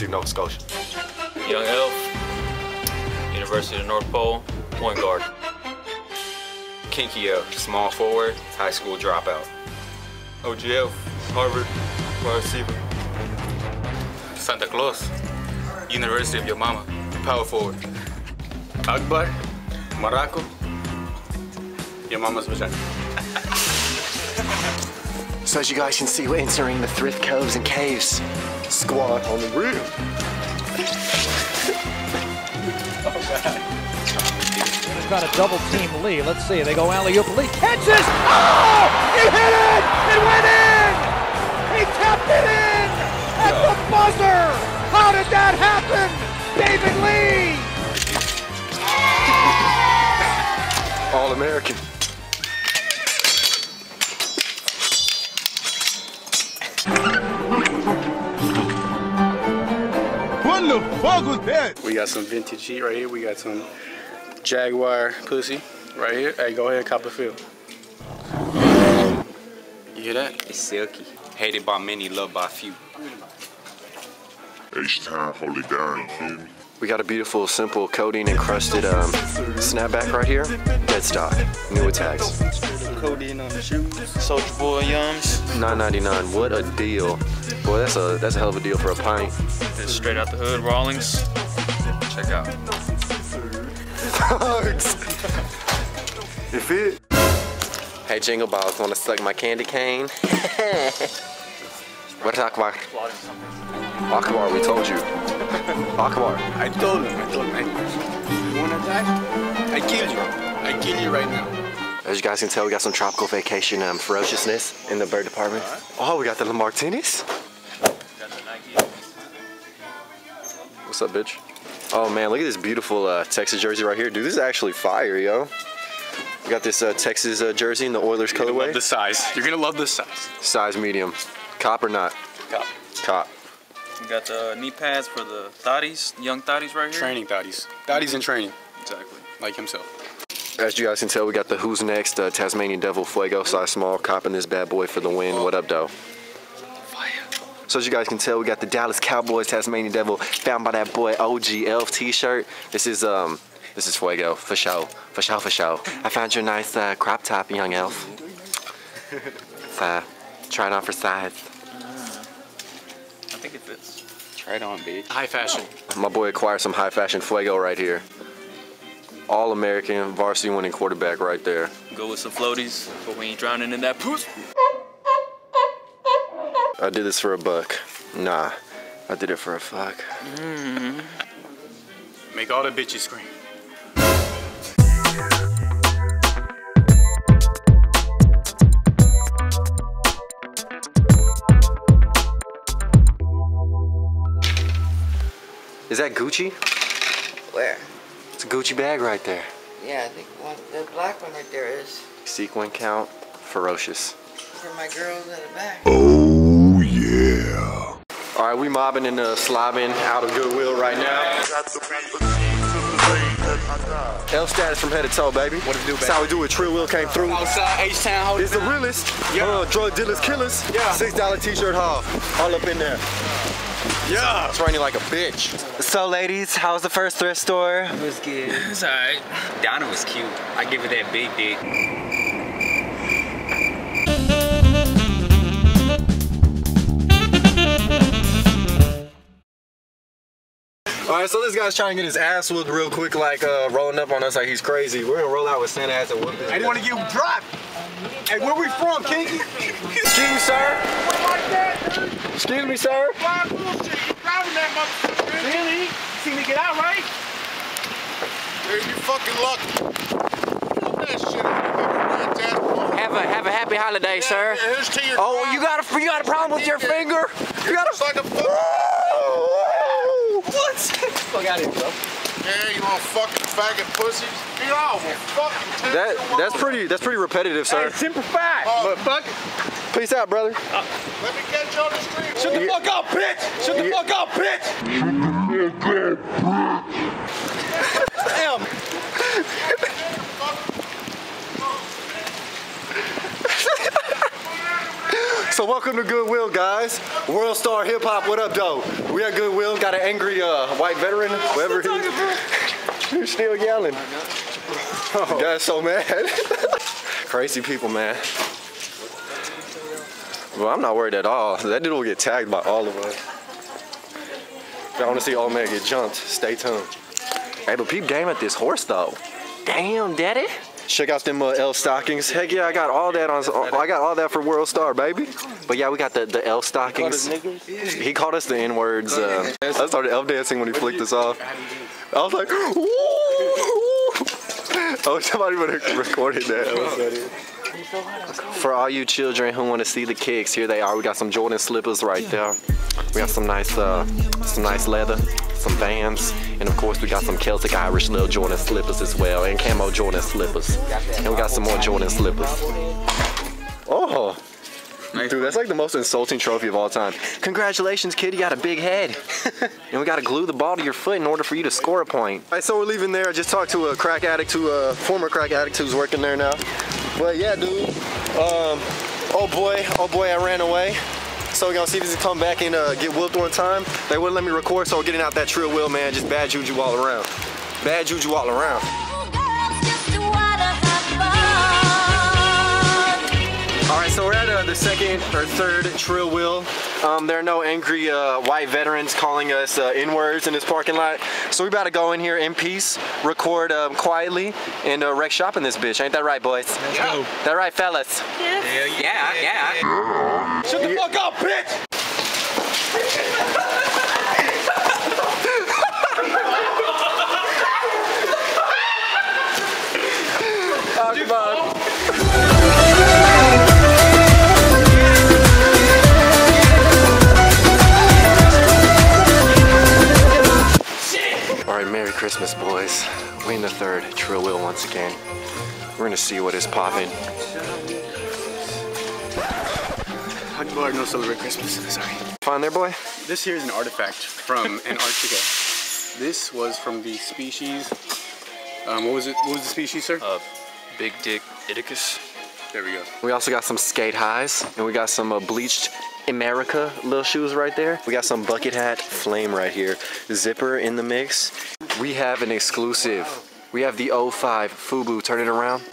University of Nova Scotia. Young Elf, University of the North Pole, point guard. Kinky L, small forward, high school dropout. OG Elf, Harvard, wide receiver. Santa Claus, University of your mama, power forward. Akbar, Morocco, your mama's vagina. So as you guys can see, we're entering the thrift coves and caves. Squad on the roof. Got a double team Lee. Let's see. They go alley oop. Lee catches. Oh! He hit it! It went in! He tapped it in at the buzzer! How did that happen? David Lee! All American. The fuck was that? We got some vintage heat right here. We got some Jaguar pussy right here. Hey, go ahead, cop a feel. You hear that? It's silky. Hated by many, loved by few. H-Town, hold it down, you feel me? We got a beautiful, simple coating encrusted um, snapback right here. Dead stock, new attacks. Codeine on the shoes. Soulja Boy Yums. $9.99. What a deal. Boy, that's a that's a hell of a deal for a pint. This straight out the hood, Rawlings. Check out. If it. Hey, Jingle Balls, wanna suck my candy cane? what Akbar? Akbar, we told you. Akbar. I told him. I told him. I, you wanna die? I kill you. I kill you right now. As you guys can tell, we got some tropical vacation um, ferociousness in the bird department. Oh, we got the Lamartinis. What's up, bitch? Oh man, look at this beautiful uh, Texas jersey right here. Dude, this is actually fire, yo. We got this uh, Texas uh, jersey in the Oilers You're gonna colorway. love the size. You're gonna love the size. Size medium. Cop or not? Cop. Cop. We got the knee pads for the thotties, young thotties right here. Training thotties. Thotties in training. Exactly. Like himself. As you guys can tell, we got the Who's Next uh, Tasmanian Devil Fuego size small, copping this bad boy for the win. What up, though? So as you guys can tell, we got the Dallas Cowboys Tasmanian Devil found by that boy OG Elf T-shirt. This is um, this is Fuego for show, for show, for show. I found you a nice uh, crop top, young elf. It's, uh, try it on for size. I think it fits. On, bitch. High fashion. My boy acquired some high fashion Fuego right here. All American varsity winning quarterback right there. Go with some floaties, but we ain't drowning in that puss. I did this for a buck. Nah, I did it for a fuck. Mm-hmm. Make all the bitches scream. Is that Gucci? Where? It's a Gucci bag right there. Yeah, I think one, the black one right there is Sequin count, ferocious. for my girls in the back. Oh, yeah. All right, we mobbing and uh, slobbing out of Goodwill right now. Got to be a G to the day that I die. Elf status from head to toe, baby. What it do, That's baby? how we do it. Trill Will came through. Outside H-Town, hold It's the realest. Yeah. Uh, drug dealers, killers. Yeah. Six dollar t-shirt haul. All up in there. Yeah. It's raining like a bitch. So ladies, how was the first thrift store? It was good. It's alright. Donna was cute. I give her that big dick. All right, so this guy's trying to get his ass whooped real quick, like uh, rolling up on us like he's crazy. We're gonna roll out with Santa ass and whoop his I didn't want to get dropped. Hey, where we from, Kinky? Excuse me, sir. Excuse me, sir. Why bullshit? You driving that motherfucker? Really? See me get out, right? Hey, you fucking lucky. That shit. You got Have a have a happy holiday, sir. Yeah, to your Oh, drive. you got a you got a problem with your finger? You got It's like a fucking. What? Fuck out of here, bro. Yeah, you want fucking faggot pussies? Get off. Fucking That that's pretty that's pretty repetitive, sir. Simplified. Oh. Uh, but fuck it. Peace out, brother. Let me catch you on the street. Shut the Yeah. fuck up, bitch. Shut the Yeah. fuck up, bitch. Damn. So welcome to Goodwill, guys. World Star Hip Hop. What up, though? We at Goodwill. Got an angry uh, white veteran, whoever he is. You're still yelling. The guy's so mad. Crazy people, man. Well, I'm not worried at all. That dude will get tagged by all of us. If I want to see old man get jumped, stay tuned. Hey, but peep game at this horse, though. Damn, daddy. Check out them uh, L stockings. Heck yeah, I got all that on. I got all that for World Star, baby. But yeah, we got the, the L stockings. He called us the N words. Uh, I started L dancing when he flicked us off. I was like, oh, somebody would have recorded that. For all you children who want to see the kicks, here they are. We got some Jordan slippers right there. We got some nice, uh, some nice leather, some Vans, and of course we got some Celtic Irish little Jordan slippers as well, and camo Jordan slippers. And we got some more Jordan slippers. Oh. Dude, that's like the most insulting trophy of all time. Congratulations, kid, you got a big head. and we gotta glue the ball to your foot in order for you to score a point. All right, so we're leaving there. I just talked to a crack addict, to a former crack addict who's working there now. But yeah, dude, um, oh boy, oh boy, I ran away. So we're gonna see if he can come back and uh, get whooped one time. They wouldn't let me record, so getting out that trill wheel, man. Just bad juju all around. Bad juju all around. All right, so we're at uh, the second or third trill wheel. Um, there are no angry uh, white veterans calling us uh, N-words in this parking lot. So we about to go in here in peace, record um, quietly, and uh, wreck shop in this bitch. Ain't that right, boys? Let's go. That right, fellas? Yeah, yeah, yeah. Shut the fuck up, bitch! We're gonna see what is popping. Akbar, no celebrate Christmas. Sorry. Fine there, boy? This here is an artifact from Antarctica. This was from the species. Um, what was it? What was the species, sir? Uh, Big Dick Iticus. There we go. We also got some skate highs, and we got some uh, bleached America little shoes right there. We got some bucket hat flame right here. Zipper in the mix. We have an exclusive. We have the 05 Fubu. Turn it around.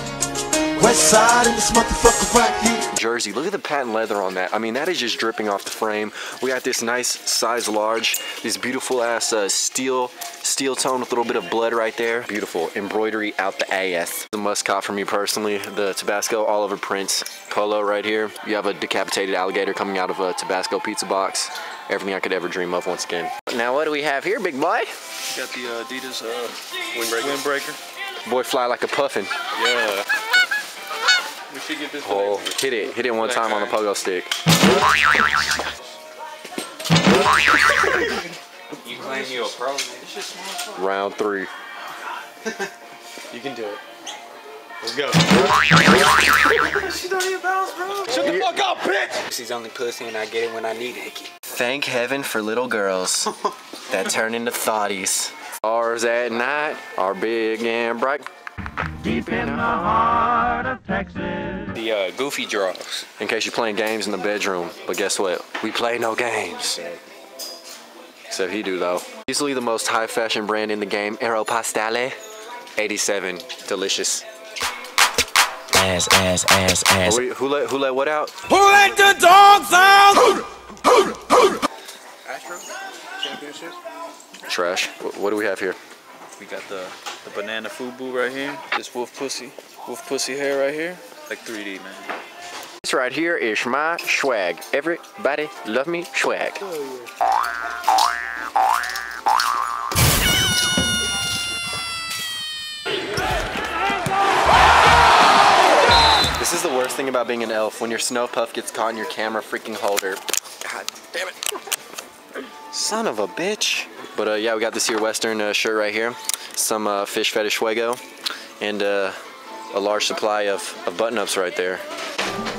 West side in this motherfucker right here. Jersey. Look at the patent leather on that. I mean, that is just dripping off the frame. We got this nice size large, this beautiful ass uh, steel, steel tone with a little bit of blood right there. Beautiful embroidery out the ass. The must cop for me personally, the Tabasco Oliver Prince polo right here. You have a decapitated alligator coming out of a Tabasco pizza box. Everything I could ever dream of once again. Now what do we have here, big boy? Got the uh, Adidas uh, windbreaker. windbreaker. Boy fly like a puffin. Yeah. We should get this. Oh, hit it. Hit it one time on the pogo stick. You claim you a pro? It's just small Round three. You can do it. Let's go. Shut the fuck up, bitch! Pussy's only pussy and I get it when I need it. Thank heaven for little girls that turn into thotties. Stars at night are big and bright. Deep in the heart of Texas. The uh, goofy draws. In case you're playing games in the bedroom, but guess what? We play no games. Except he do though. Easily the most high fashion brand in the game, Aeropostale. 87, delicious. Ass, ass, ass, ass. We- who let who let what out? Who let the dogs out? Astro Championship. Trash. What, what do we have here? We got the, the banana fubu right here. This wolf pussy. Wolf pussy hair right here. Like 3D, man. This right here is my swag. Everybody love me swag. This is the worst thing about being an elf when your snow puff gets caught in your camera freaking holder. God damn it. Son of a bitch. But uh, yeah, we got this here Western uh, shirt right here. Some uh, fish fetish fuego. And uh, a large supply of, of button-ups right there.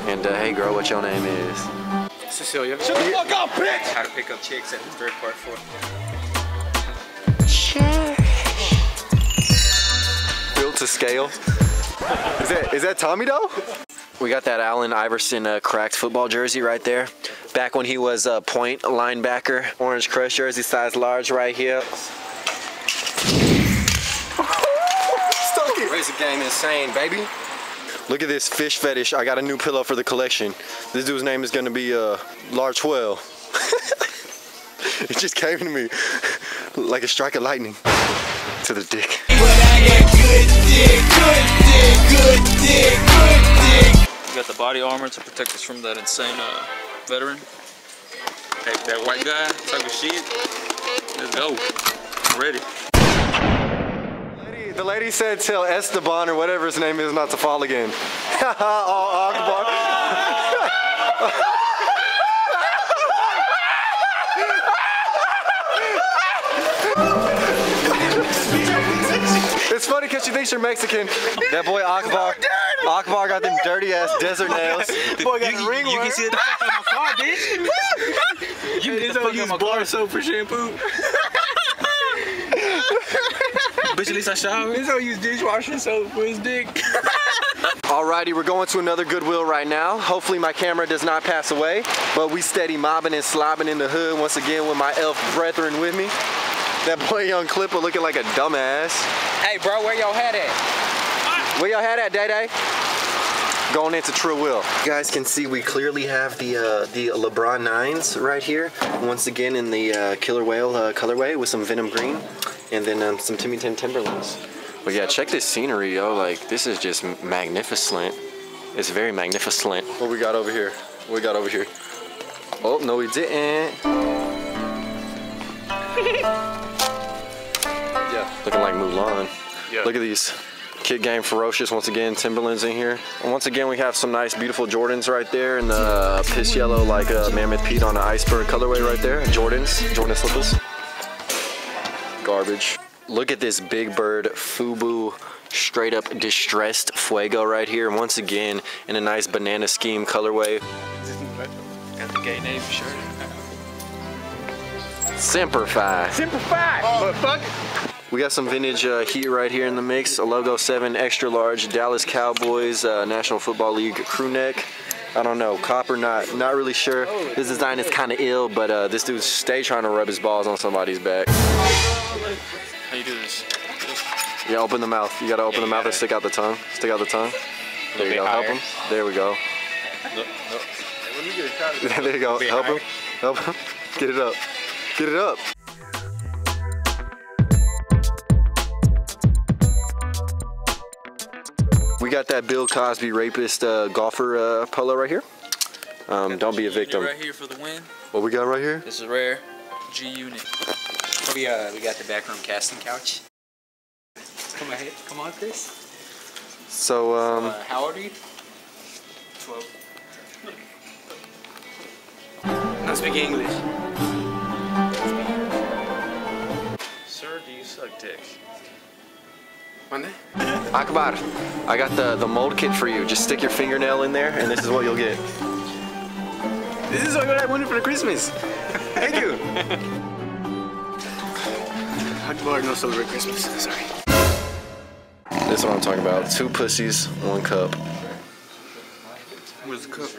And uh, hey girl, what your name is? Cecilia. Shut the fuck up, bitch! How to pick up chicks at the third part four. Built to scale. Is that is that Tommy though? We got that Allen Iverson uh, cracked football jersey right there. Back when he was a point linebacker. Orange Crush jersey, size large right here. Raise the game insane, baby. Look at this fish fetish. I got a new pillow for the collection. This dude's name is gonna be uh, Large Whale. it just came to me like a strike of lightning to the dick. We got the body armor to protect us from that insane uh, veteran. Hey, that white guy of shit. Let's go. I'm ready. The lady said tell Esteban or whatever his name is not to fall again. All oh, Akbar. It's funny because she thinks you're Mexican. That boy Akbar, Akbar got them dirty ass desert nails. Boy got a ring You can see it the fuck out my car, bitch. You can don't use bar soap for shampoo. bitch, at least I shower. This don't use dishwashing soap for his dick. Alrighty, we're going to another Goodwill right now. Hopefully my camera does not pass away, but we steady mobbing and slobbing in the hood once again with my elf brethren with me. That boy Young Clipper looking like a dumbass. Hey, bro, where your head at? Where your head at, Day Day? Going into True Will. You guys can see we clearly have the uh, the LeBron 9s right here. Once again in the uh, Killer Whale uh, colorway with some Venom Green and then um, some Timmy Ten Timberlands. But yeah, check this scenery, yo. Like, this is just magnificent. It's very magnificent. What we got over here? What we got over here? Oh, no, we didn't. Looking like Mulan. Yeah. Look at these. Kid Game Ferocious once again, Timberlands in here. And once again, we have some nice, beautiful Jordans right there in the uh, piss yellow, like uh, Mammoth Pete on the iceberg colorway right there. Jordans, Jordan slippers. Garbage. Look at this Big Bird Fubu straight up distressed Fuego right here. Once again, in a nice banana scheme colorway. Got the gay Navy shirt. Semper Fi. Simple fact, motherfucker. We got some vintage uh, heat right here in the mix. A Logo 7 extra large Dallas Cowboys uh, National Football League crew neck. I don't know, copper, not not really sure. This design is kind of ill, but uh, this dude stay trying to rub his balls on somebody's back. How you do this? Yeah, open the mouth. You gotta open the mouth and stick out the tongue. Stick out the tongue. There you go. Help him. There we go. there you go. Help him. Help him. Get it up. Get it up. We got that Bill Cosby rapist uh, golfer uh, polo right here. Um, don't be a victim. Right here for the win. What we got right here? This is rare. G unit. We uh we got the backroom casting couch. Come ahead, come on, Chris. So um, Uh, how old are you? Twelve. Not speak English. Sir, do you suck dick? Monday? Akbar, I got the the mold kit for you. Just stick your fingernail in there, and this is what you'll get. This is what I wanted for Christmas. Thank you. Akbar no celebrate Christmas. Sorry. This is what I'm talking about. Two pussies, one cup. Where's the cup?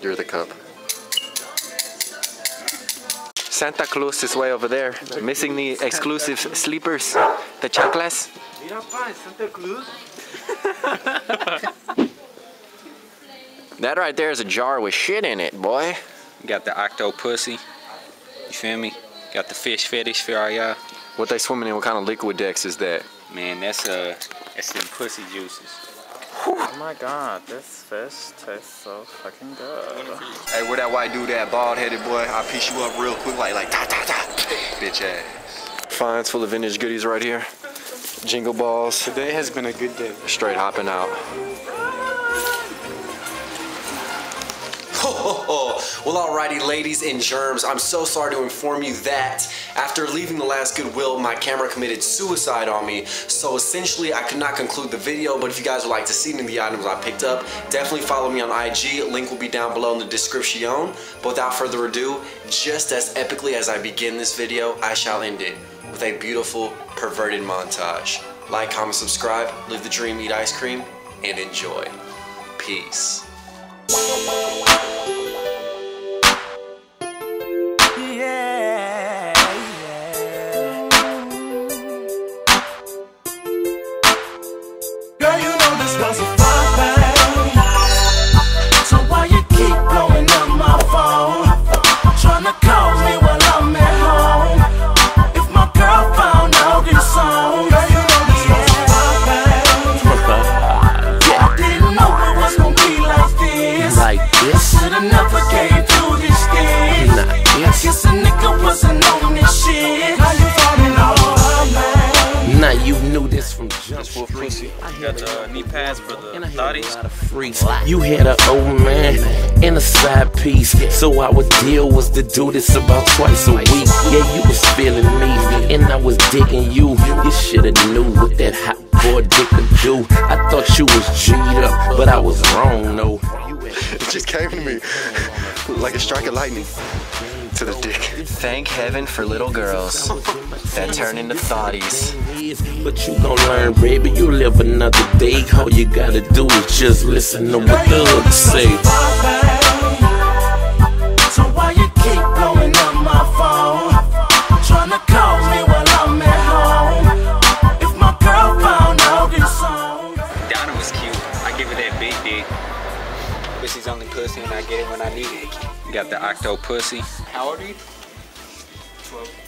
You're the cup. Santa Claus is way over there, missing the exclusive sleepers, the chocolates. Santa Cruz. That right there is a jar with shit in it, boy. Got the octo pussy. You feel me? Got the fish fetish for all y'all. What they swimming in? What kind of liquid dex is that? Man, that's uh, that's them pussy juices. Oh my god, this fish tastes so fucking good. Hey, where that white dude at? Bald headed boy. I'll piece you up real quick, like, like, ta ta ta. Bitch ass. Finds full of vintage goodies right here. Jingle balls. Today has been a good day. Straight hopping out. well, alrighty, ladies and germs, I'm so sorry to inform you that after leaving the last Goodwill, my camera committed suicide on me. So essentially, I could not conclude the video, but if you guys would like to see any of the items I picked up, definitely follow me on IG. Link will be down below in the description. But without further ado, just as epically as I begin this video, I shall end it with a beautiful, perverted montage. Like, comment, subscribe, live the dream, eat ice cream. and enjoy. Peace. Freaks. You had an old man and a side piece. So our deal was to do this about twice a week. Yeah, you was feeling me, and I was digging you. You shoulda knew what that hot boy dick could do. I thought you was G'd up, but I was wrong, no. It just came to me like a strike of lightning to the dick. Thank heaven for little girls that turn into thotties. But you gon' learn, baby. You live another day. All you gotta do is just listen to what the hooks say. So why you keep blowing up my phone? Tryna call me while I'm at home. If my girl found out this song. Donna was cute. I give her that big dick. Pussy's only pussy and I get it when I need it. You got the octo pussy. How are you? 12.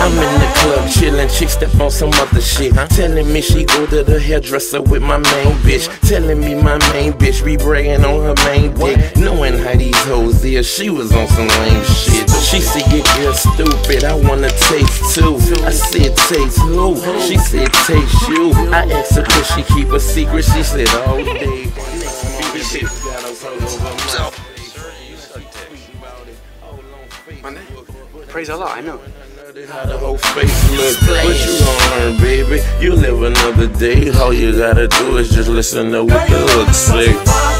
I'm in the club chillin', chick step on some other shit. Telling me she go to the hairdresser with my main bitch. Telling me my main bitch be bragging on her main dick. Knowing how these hoes is, she was on some lame shit. She said, you girl stupid, I wanna taste too. I said, taste who? She said, taste you. I asked her, could she keep a secret? She said, all day. Praise Allah, I know. Whole face look, but you gon' learn, baby. You live another day. All you gotta do is just listen to what the hook say.